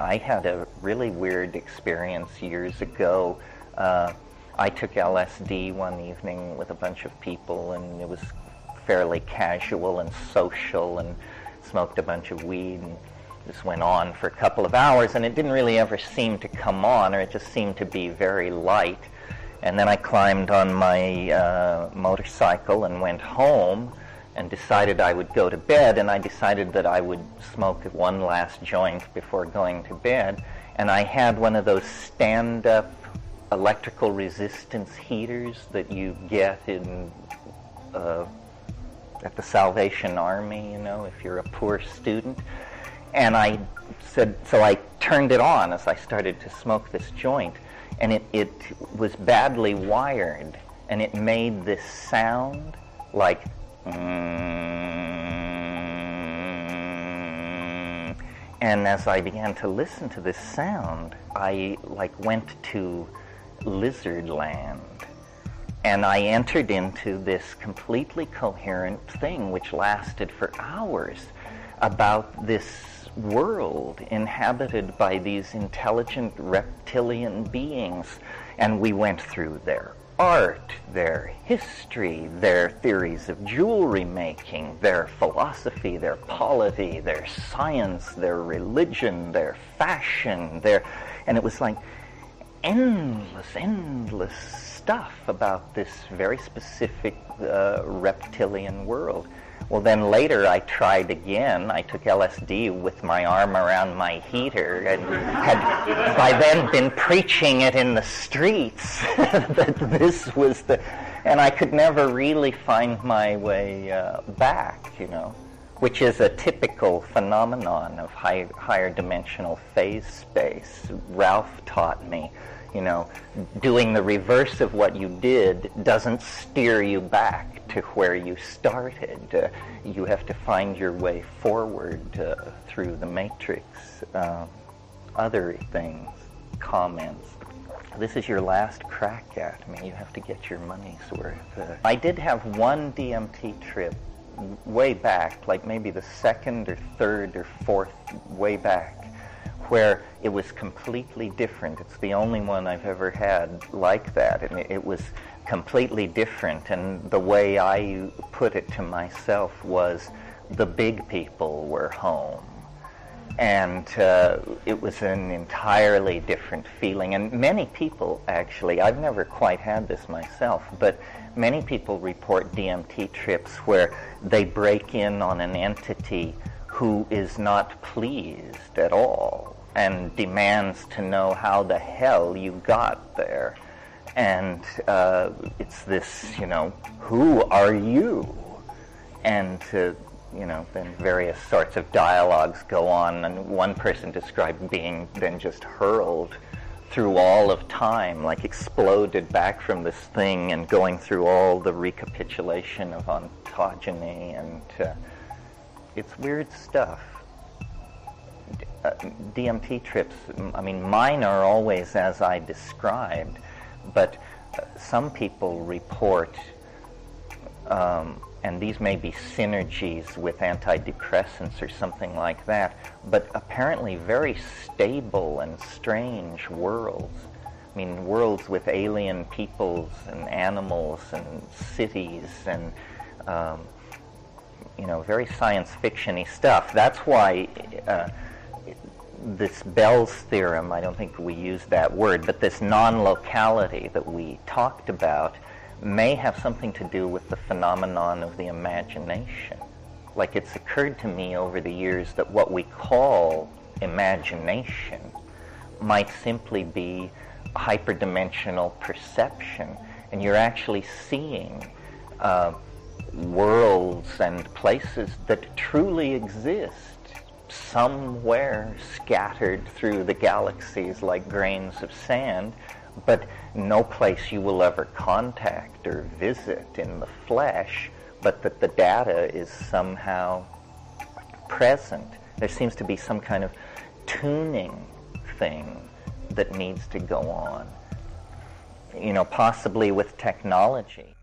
I had a really weird experience years ago. Uh, I took LSD one evening with a bunch of people, and it was fairly casual and social, and smoked a bunch of weed. And this went on for a couple of hours, and it didn't really ever seem to come on, or it just seemed to be very light. And then I climbed on my uh, motorcycle and went home and decided I would go to bed. And I decided that I would smoke one last joint before going to bed. And I had one of those stand up electrical resistance heaters that you get in. Uh, at the Salvation Army, you know, if you're a poor student. And I said, so I turned it on as I started to smoke this joint and it, it was badly wired, and it made this sound like. Mm, and as I began to listen to this sound, I like went to lizard land and I entered into this completely coherent thing which lasted for hours about this world inhabited by these intelligent reptilian beings. And we went through their art, their history, their theories of jewelry making, their philosophy, their polity, their science, their religion, their fashion, their and it was like endless, endless stuff about this very specific uh, reptilian world. Well, then later I tried again. I took LSD with my arm around my heater and had by then been preaching it in the streets that this was the. And I could never really find my way uh, back, you know, which is a typical phenomenon of high, higher dimensional phase space. Ralph taught me you know, doing the reverse of what you did doesn't steer you back to where you started. Uh, you have to find your way forward uh, through the matrix. Uh, other things, comments. This is your last crack at me. You have to get your money's worth. Uh, I did have one DMT trip way back, like maybe the second or third or fourth way back, where it was completely different. It's the only one I've ever had like that. And it was completely different. And the way I put it to myself was the big people were home. And uh, it was an entirely different feeling. And many people, actually, I've never quite had this myself, but many people report DMT trips where they break in on an entity who is not pleased at all and demands to know how the hell you got there and uh, it's this, you know, who are you? And uh, you know, then various sorts of dialogues go on, and one person described being then just hurled through all of time, like exploded back from this thing and going through all the recapitulation of ontogeny, and uh, it's weird stuff. Uh, DMT trips, I mean, mine are always as I described but uh, some people report, um, and these may be synergies with antidepressants or something like that, but apparently very stable and strange worlds. I mean, worlds with alien peoples and animals and cities and, um, you know, very science fictiony stuff. That's why. Uh, this Bell's theorem, I don't think we use that word, but this non locality that we talked about may have something to do with the phenomenon of the imagination. Like it's occurred to me over the years that what we call imagination might simply be hyperdimensional perception, and you're actually seeing uh, worlds and places that truly exist somewhere scattered through the galaxies like grains of sand, but no place you will ever contact or visit in the flesh, but that the data is somehow present. There seems to be some kind of tuning thing that needs to go on. You know, possibly with technology.